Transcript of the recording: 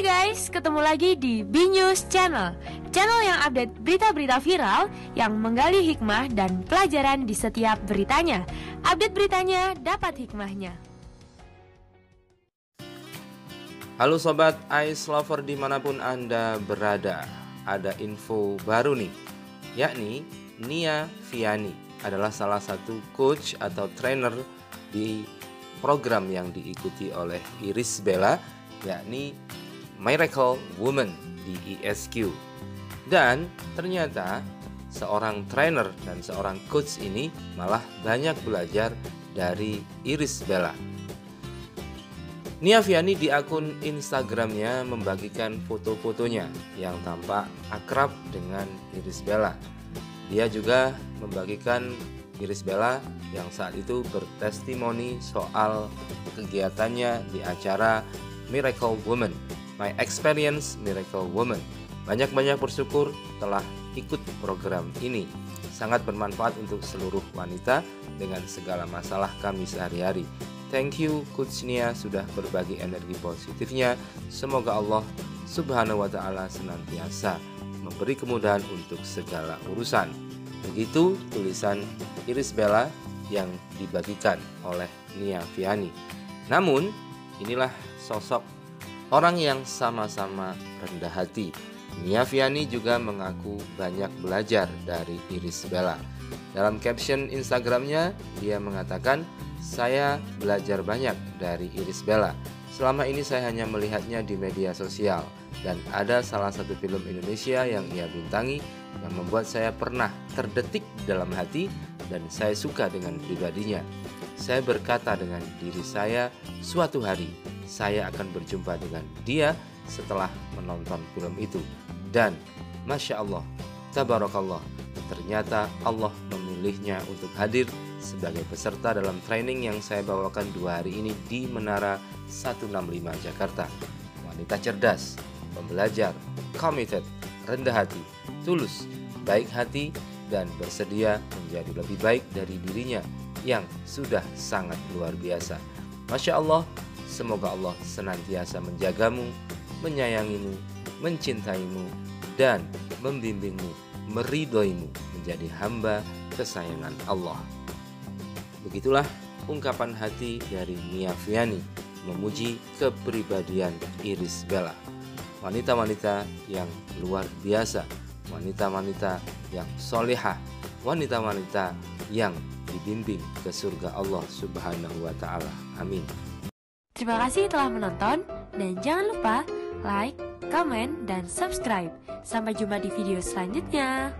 Hai guys, ketemu lagi di B News Channel. Channel yang update berita-berita viral Yang menggali hikmah dan pelajaran di setiap beritanya. Update beritanya, dapat hikmahnya. Halo sobat Ice Lover di mana pun Anda berada Ada info baru nih Yakni Nia Viani adalah salah satu coach atau trainer di program yang diikuti oleh Iris Bella yakni Miracle Woman di ESQ. Dan ternyata seorang trainer dan seorang coach ini malah banyak belajar dari Iris Bella. Nia Viani di akun Instagramnya membagikan foto-fotonya yang tampak akrab dengan Iris Bella. Dia juga membagikan Iris Bella yang saat itu bertestimoni soal kegiatannya di acara Miracle Woman My Experience Miracle Woman. Banyak-banyak bersyukur telah ikut program ini. Sangat bermanfaat untuk seluruh wanita dengan segala masalah kami sehari-hari. Thank you Coach Nia sudah berbagi energi positifnya. Semoga Allah Subhanahu wa taala senantiasa memberi kemudahan untuk segala urusan. Begitu tulisan Iris Bella yang dibagikan oleh Nia Viani. Namun, inilah sosok orang yang sama-sama rendah hati. Nia Viani juga mengaku banyak belajar dari Iris Bella. Dalam caption Instagramnya, dia mengatakan, saya belajar banyak dari Iris Bella. Selama ini saya hanya melihatnya di media sosial dan ada salah satu film Indonesia yang ia bintangi yang membuat saya pernah terdetik dalam hati dan saya suka dengan pribadinya. Saya berkata dengan diri saya, suatu hari saya akan berjumpa dengan dia setelah menonton film itu. Dan Masya Allah, Tabarakallah, ternyata Allah memilihnya untuk hadir sebagai peserta dalam training yang saya bawakan dua hari ini di Menara 165 Jakarta. Wanita cerdas, pembelajar, committed, rendah hati, tulus, baik hati, dan bersedia menjadi lebih baik dari dirinya yang sudah sangat luar biasa. Masya Allah, Semoga Allah senantiasa menjagamu, menyayangimu, mencintaimu, dan membimbingmu, meridoimu menjadi hamba kesayangan Allah. Begitulah ungkapan hati dari Mia Viani memuji kepribadian Iris Bella. Wanita-wanita yang luar biasa, wanita-wanita yang solehah, wanita-wanita yang dibimbing ke surga Allah Subhanahu wa Ta'ala. Amin. Terima kasih telah menonton dan jangan lupa like, comment, dan subscribe. Sampai jumpa di video selanjutnya.